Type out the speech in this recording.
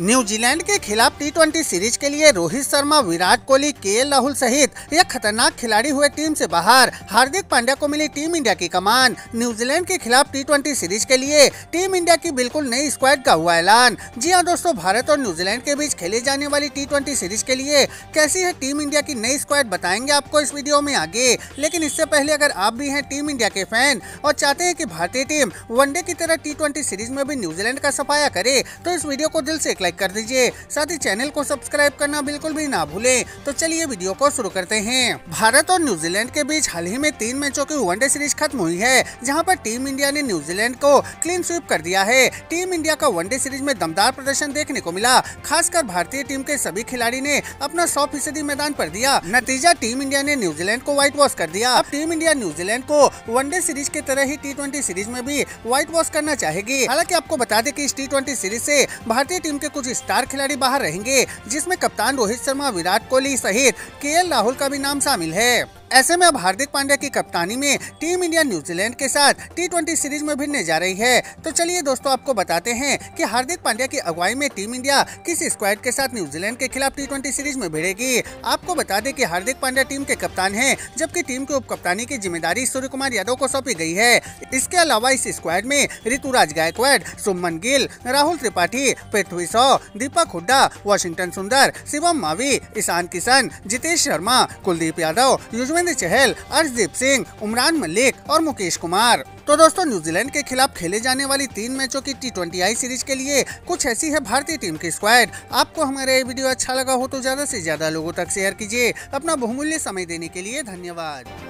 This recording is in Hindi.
न्यूजीलैंड के खिलाफ टी सीरीज़ के लिए रोहित शर्मा, विराट कोहली, के राहुल सहित एक खतरनाक खिलाड़ी हुए टीम से बाहर। हार्दिक पांड्या को मिली टीम इंडिया की कमान। न्यूजीलैंड के खिलाफ टी सीरीज़ के लिए टीम इंडिया की बिल्कुल नई स्क्वाड का हुआ ऐलान। जी हाँ दोस्तों, भारत और न्यूजीलैंड के बीच खेली जाने वाली टी सीरीज़ के लिए कैसी है टीम इंडिया की नई स्क्वाड बताएँगे आपको इस वीडियो में आगे। लेकिन इससे पहले अगर आप भी हैं टीम इंडिया के फ़ैन और चाहते हैं की भारतीय टीम वनडे की तरह टी सीरीज़ में भी न्यूजीलैंड का सफाया करे तो इस वीडियो को दिल से एक लाइक कर दीजिए। साथ ही चैनल को सब्सक्राइब करना बिल्कुल भी ना भूलें। तो चलिए वीडियो को शुरू करते हैं। भारत और न्यूजीलैंड के बीच हाल ही में तीन मैचों की वनडे सीरीज़ खत्म हुई है, जहाँ पर टीम इंडिया ने न्यूजीलैंड को क्लीन स्वीप कर दिया है। टीम इंडिया का वनडे सीरीज़ में दमदार प्रदर्शन देखने को मिला। खासकर भारतीय टीम के सभी खिलाड़ी ने अपना सौ फ़ीसदी मैदान पर दिया। नतीजा टीम इंडिया ने न्यूजीलैंड को व्हाइट वॉश कर दिया। अब टीम इंडिया न्यूजीलैंड को वनडे सीरीज़ की तरह ही टी सीरीज़ में भी व्हाइट वॉश करना चाहेगी। हालाँकि आपको बता दें कि इस टी सीरीज़ से भारतीय टीम के कुछ स्टार खिलाड़ी बाहर रहेंगे, जिसमें कप्तान रोहित शर्मा, विराट कोहली सहित के राहुल का भी नाम शामिल है। ऐसे में अब हार्दिक पांड्या की कप्तानी में टीम इंडिया न्यूजीलैंड के साथ टी सीरीज़ में भिड़ने जा रही है। तो चलिए दोस्तों, आपको बताते हैं कि हार्दिक पांड्या की अगुवाई में टीम इंडिया किस स्क्वाड के साथ न्यूजीलैंड के खिलाफ टी सीरीज़ में भिड़ेगी? आपको बता दें कि हार्दिक पांड्या टीम के कप्तान हैं, जबकि टीम के उप कप्तानी की ज़िम्मेदारी सूर्य कुमार यादव को सौंपी गई है। इसके अलावा इस स्क्वाड में ऋतुराज गायकवाड, सुमन गिल, राहुल त्रिपाठी, पृथ्वी सौ, दीपक हुड्डा, वॉशिंगटन सुंदर, शिवम मावी, ईशान किशन, जितेश शर्मा, कुलदीप यादव, युजवेंद्र चहल, अर्शदीप सिंह, उमरान मलिक और मुकेश कुमार। तो दोस्तों न्यूजीलैंड के खिलाफ खेले जाने वाली तीन मैचों की टी ट्वेंटी आई सीरीज़ के लिए कुछ ऐसी है भारतीय टीम की स्क्वाड आपको हमारा ये वीडियो अच्छा लगा हो तो ज़्यादा ऐसी ज़्यादा लोगों तक शेयर कीजिए। अपना बहुमूल्य समय देने के लिए धन्यवाद।